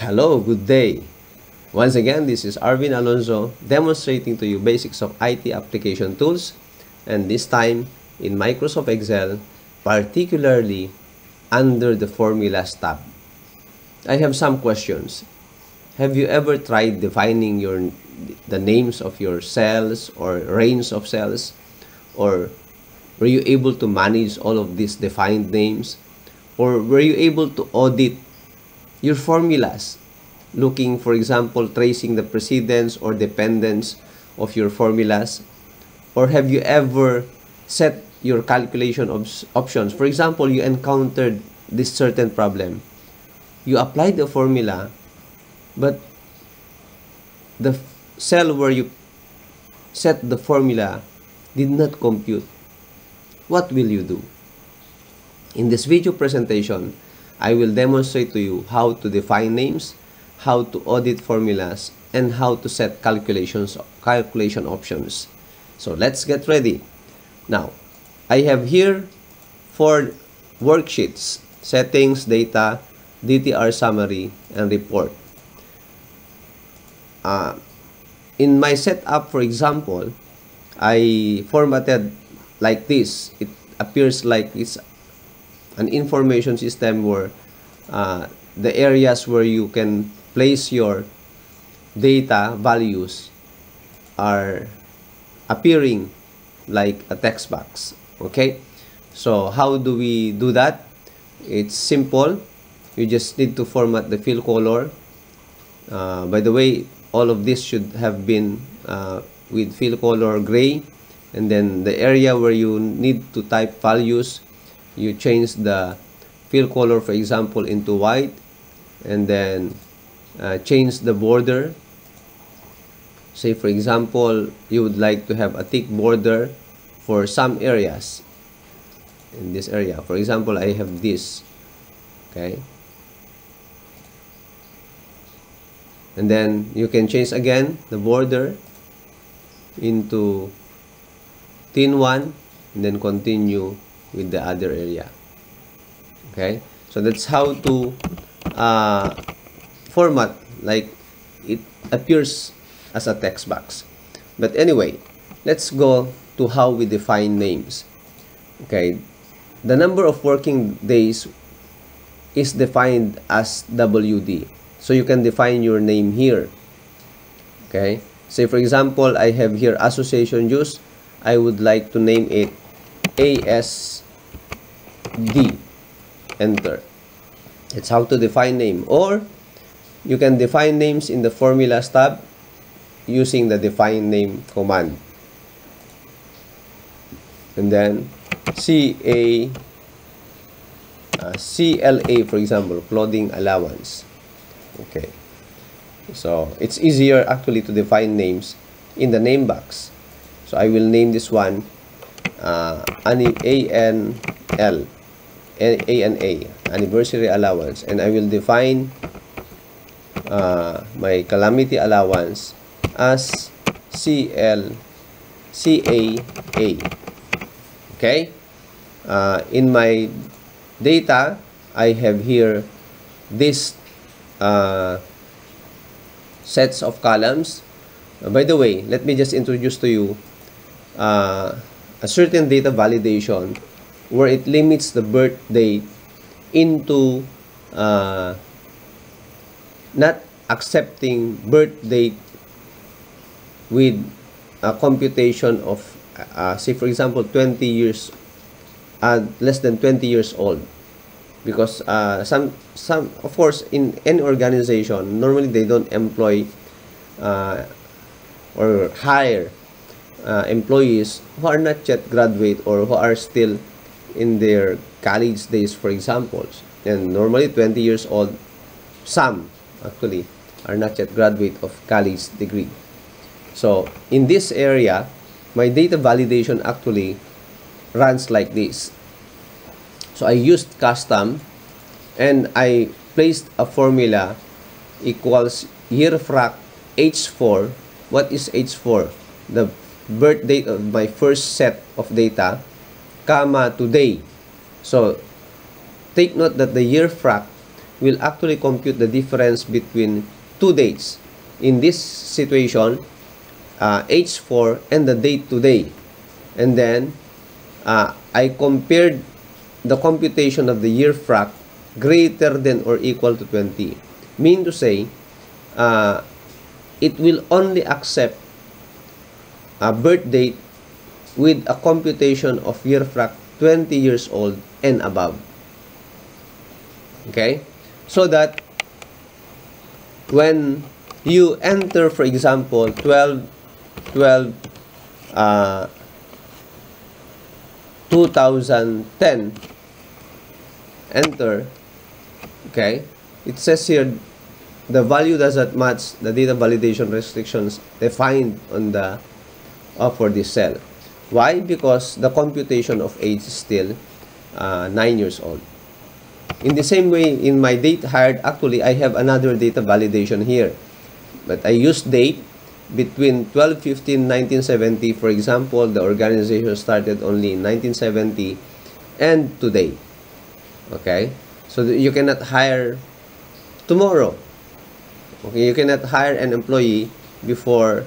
Hello, good day. Once again, this is Arvin Alonzo demonstrating to you basics of IT application tools and this time in Microsoft Excel, particularly under the Formulas tab. I have some questions. Have you ever tried defining your the names of your cells or range of cells or were you able to manage all of these defined names or were you able to audit your formulas. Looking for example tracing the precedents or dependents of your formulas. Or have you ever set your calculation of options? For example you encountered this certain problem. You applied the formula but the cell where you set the formula did not compute, what will you do? In this video presentation, I will demonstrate to you how to define names, how to audit formulas, and how to set calculations calculation options. So let's get ready. Now, I have here four worksheets, settings, data, DTR summary, and report. Uh, in my setup, for example, I formatted like this. It appears like it's an information system where uh, the areas where you can place your data values are appearing like a text box. Okay? So, how do we do that? It's simple. You just need to format the fill color. Uh, by the way, all of this should have been uh, with fill color gray and then the area where you need to type values you change the fill color for example into white and then uh, change the border. Say for example you would like to have a thick border for some areas in this area. For example I have this okay? And then you can change again the border into thin one and then continue with the other area okay so that's how to uh, format like it appears as a text box but anyway let's go to how we define names okay the number of working days is defined as WD so you can define your name here. Okay. Say for example, I have here association use. I would like to name it ASD. Enter. It's how to define name. Or you can define names in the formulas tab using the define name command. And then CA uh, CLA for example, clothing allowance okay so it's easier actually to define names in the name box so I will name this one uh, ANL ANA anniversary allowance. And I will define uh, my calamity allowance as CL CAA okay? Uh, in my data I have here this uh, sets of columns. Uh, by the way, let me just introduce to you uh, a certain data validation where it limits the birth date into uh, not accepting birth date with a computation of uh, say for example 20 years uh, less than 20 years old. Because uh, some some of course in any organization normally they don't employ uh, or hire uh, employees who are not yet graduate or who are still in their college days for example and normally 20 years old some actually are not yet graduate of college degree so in this area my data validation actually runs like this so I used custom and I placed a formula equals year frac H4. What is H4? The birth date of my first set of data, comma today. So take note that the year frac will actually compute the difference between two dates. In this situation, uh, H4 and the date today. And then uh, I compared the computation of the year frac greater than or equal to 20. Mean to say, uh, it will only accept a birth date with a computation of year frac 20 years old and above. Okay? So that when you enter, for example, 12, 12, uh, 2010, enter, okay, it says here the value doesn't match the data validation restrictions defined on the uh, for this cell. Why? Because the computation of age is still uh, 9 years old. In the same way, in my date hired, actually, I have another data validation here. But I use date between 12-15-1970. For example, the organization started only in 1970 and today. Okay? So you cannot hire tomorrow. Okay, you cannot hire an employee before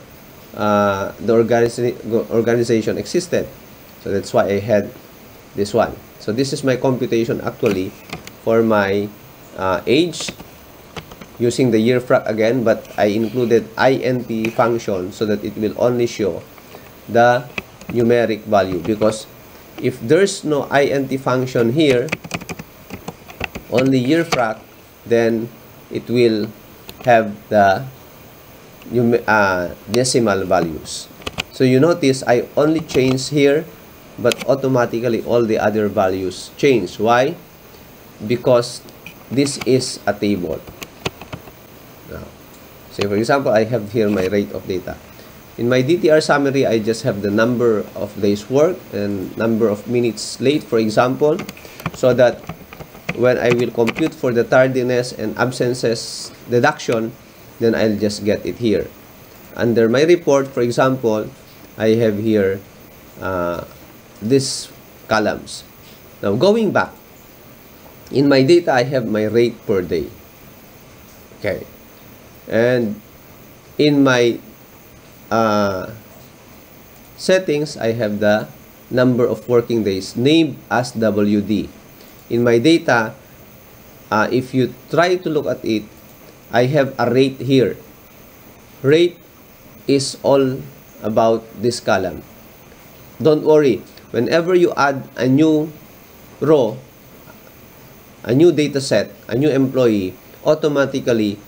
uh, the organiza organization existed. So that's why I had this one. So this is my computation actually for my uh, age using the year frac again but I included int function so that it will only show the numeric value because if there's no int function here only year frac then it will have the uh, decimal values. So you notice I only change here but automatically all the other values change. Why? Because this is a table. Now, say for example, I have here my rate of data. In my DTR summary, I just have the number of days work and number of minutes late, for example, so that when I will compute for the tardiness and absences deduction, then I'll just get it here. Under my report, for example, I have here uh, these columns. Now, going back, in my data, I have my rate per day. Okay. And in my uh, settings, I have the number of working days named as WD. In my data, uh, if you try to look at it, I have a rate here. Rate is all about this column. Don't worry. Whenever you add a new row, a new data set, a new employee, automatically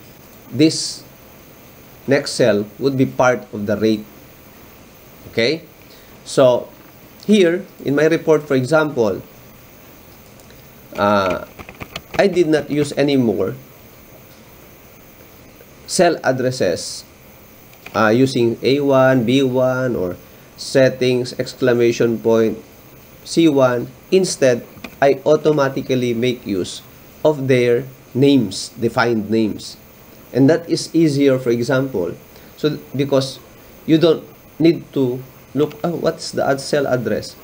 this next cell would be part of the rate. Okay? So, here, in my report, for example, uh, I did not use any more cell addresses uh, using A1, B1, or settings, exclamation point, C1. Instead, I automatically make use of their names, defined names. And that is easier, for example. So, because you don't need to look, oh, what's the cell address?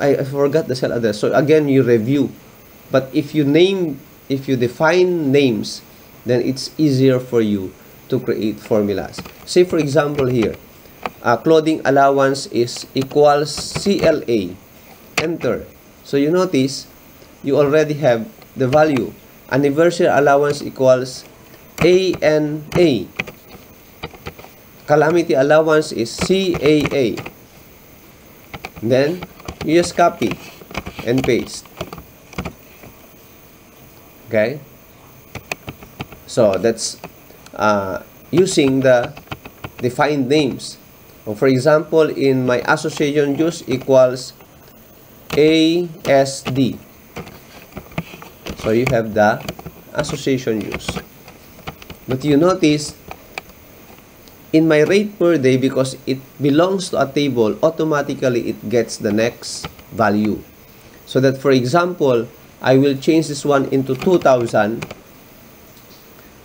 I, I forgot the cell address. So, again, you review. But if you name, if you define names, then it's easier for you to create formulas. Say for example here, uh, clothing allowance is equals CLA. Enter. So you notice, you already have the value. Anniversary allowance equals ANA. Calamity allowance is CAA. Then, you just copy and paste. Okay? So that's uh, using the defined names. For example, in my association use equals ASD. So you have the association use. But you notice, in my rate per day, because it belongs to a table, automatically it gets the next value. So that for example, I will change this one into 2000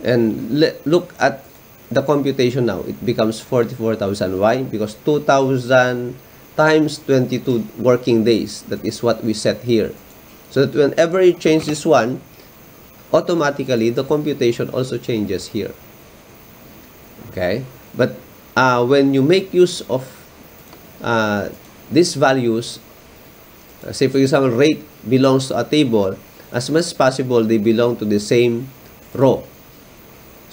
and look at the computation now. It becomes 44,000 why? Because 2,000 times 22 working days. That is what we set here. So that whenever you change this one automatically the computation also changes here. Okay? But uh, when you make use of uh, these values uh, say for example rate belongs to a table as much as possible they belong to the same row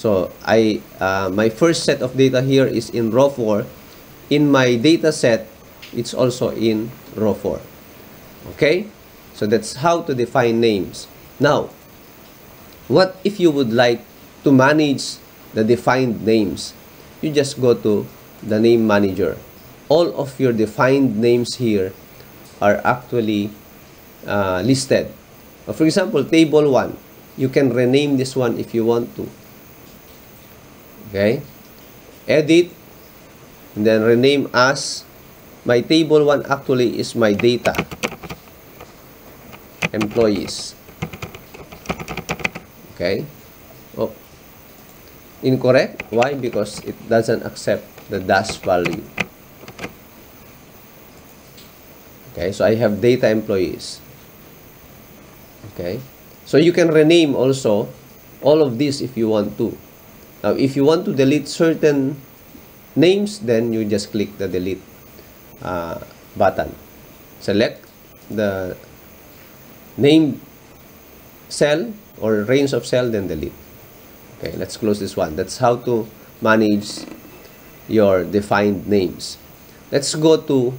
so I uh, my first set of data here is in row 4 in my data set it's also in row 4 okay? So that's how to define names. Now what if you would like to manage the defined names? You just go to the name manager. All of your defined names here are actually uh, listed. For example table 1 you can rename this one if you want to okay? Edit. And then rename as my table 1 actually is my data. Employees. Okay? Oh. Incorrect. Why? Because it doesn't accept the dash value. Okay? So I have data employees. Okay? So you can rename also all of this if you want to now if you want to delete certain names then you just click the delete uh, button. Select the name cell or range of cell then delete. Okay let's close this one. That's how to manage your defined names. Let's go to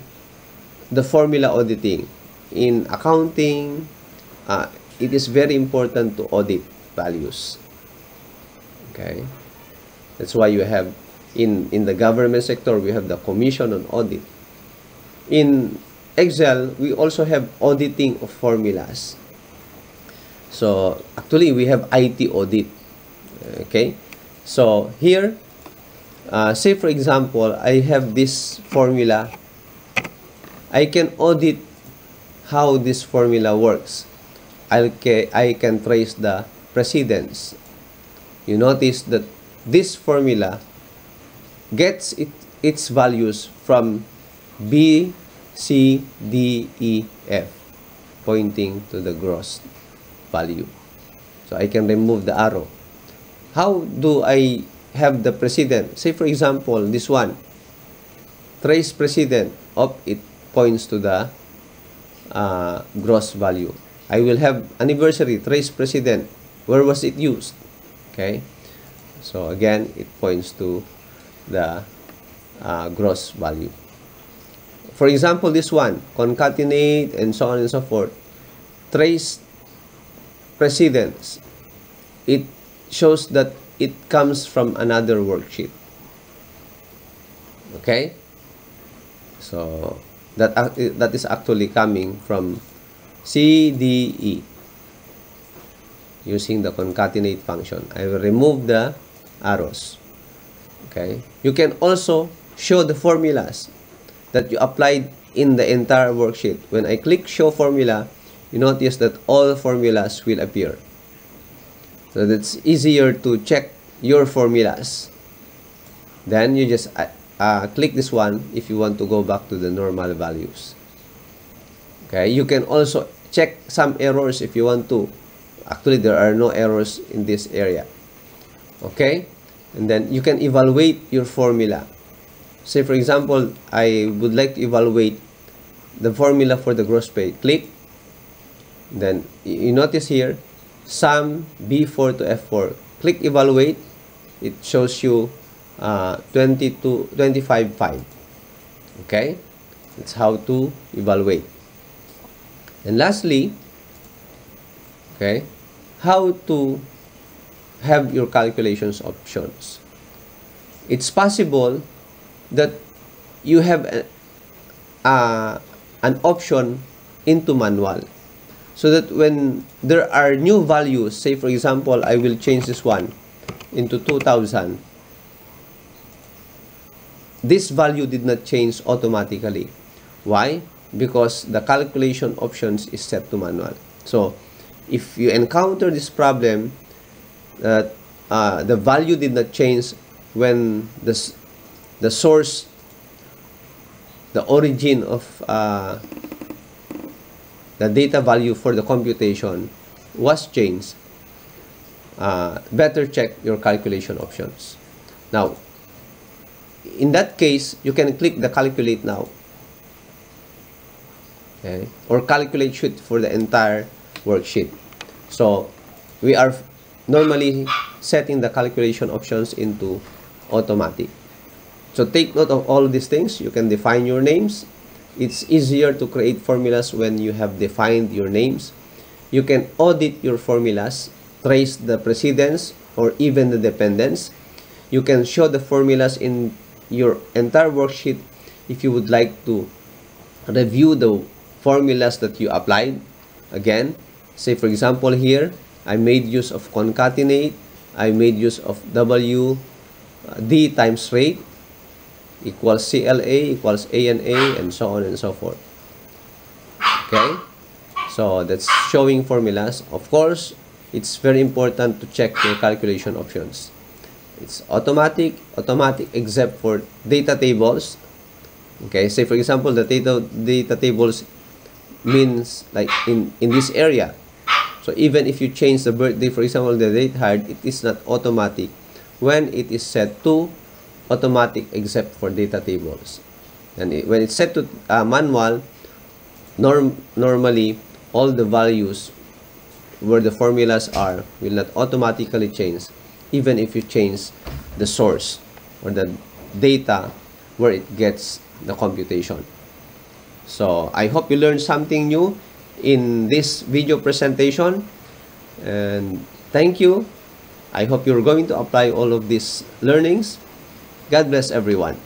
the formula auditing. In accounting uh, it is very important to audit values. Okay that's why you have in in the government sector we have the commission on audit in excel we also have auditing of formulas so actually we have IT audit. Okay. So here, uh, say for example, I have this formula. I can audit how this formula works. I'll I can trace the precedents. You notice that this formula gets it, its values from B, C, D, E, F, pointing to the gross value. So I can remove the arrow. How do I have the precedent? Say for example, this one. Trace precedent of it points to the uh, gross value. I will have anniversary trace precedent. Where was it used? Okay. So again, it points to the uh, gross value. For example, this one, concatenate and so on and so forth. Trace precedents, it shows that it comes from another worksheet. Okay? So, that, that is actually coming from CDE using the concatenate function. I will remove the arrows. Okay? You can also show the formulas that you applied in the entire worksheet. When I click show formula, you notice that all formulas will appear. So that's easier to check your formulas. Then you just uh, uh, click this one if you want to go back to the normal values. Okay, you can also check some errors if you want to. Actually, there are no errors in this area. Okay, and then you can evaluate your formula. Say for example, I would like to evaluate the formula for the gross pay. Click. Then you notice here sum B4 to F4 click evaluate. It shows you uh, 22 25 5 okay? It's how to evaluate. And lastly okay how to have your calculations options it's possible that you have a, an option into manual. So that when there are new values say for example I will change this one into 2000 this value did not change automatically. Why? Because the calculation options is set to manual. So if you encounter this problem that uh, the value did not change when the, the source the origin of uh, the data value for the computation was changed, uh, better check your calculation options. Now, in that case, you can click the calculate now. Okay, or calculate sheet for the entire worksheet. So, we are normally setting the calculation options into automatic. So take note of all these things. You can define your names. It's easier to create formulas when you have defined your names. You can audit your formulas, trace the precedents or even the dependents. You can show the formulas in your entire worksheet if you would like to review the formulas that you applied. Again, say for example here, I made use of concatenate, I made use of W uh, times rate equals CLA equals ANA and so on and so forth. Okay, so that's showing formulas. Of course, it's very important to check your calculation options. It's automatic, automatic except for data tables. Okay, say for example, the data, data tables means like in, in this area. So even if you change the birthday, for example, the date hard, it is not automatic when it is set to automatic except for data tables. And it, when it's set to uh, manual, norm normally all the values where the formulas are will not automatically change even if you change the source or the data where it gets the computation. So I hope you learned something new in this video presentation and thank you I hope you're going to apply all of these learnings. God bless everyone.